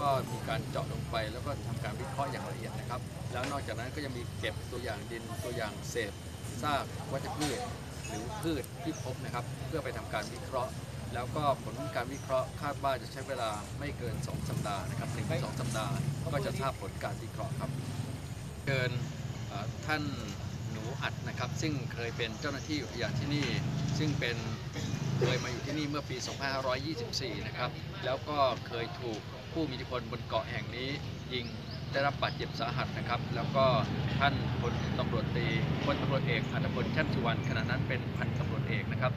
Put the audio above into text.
ก็มีการเจาะลงไปแล้วก็ทำการวิเคราะห์อย่างละเอียดนะครับ แล้วนอกจากนั้นก็ยังมีเก็บตัวอย่างดินตัวอย่างเศษซากวัชพืชหรือพืชที่พบนะครับ เพื่อไปทำการวิเคราะห์ แล้วก็ผลการวิเคราะห์คาดว่าจะใช้เวลาไม่เกิน 2 สัปดาห์นะครับหนึ่งถึงสองสัปดาห์ก็จะทราบผลการวิเคราะห์ครับเชิญท่านหนูอัดนะครับ ซึ่งเคยเป็นเจ้าหน้าที่อุทยานที่นี่ ซึ่งเป็น เคยมาอยู่ที่นี่เมื่อปี 2524 นะครับ แล้วก็เคยถูกผู้มีอิทธิพลบนเกาะแห่งนี้ยิงได้รับบาดเจ็บสาหัสนะครับ แล้วก็ท่านพลตำรวจตรีพลตำรวจเอกอัตพลแช่มสุวรรณขณะนั้นเป็นพันตำรวจเอกนะครับ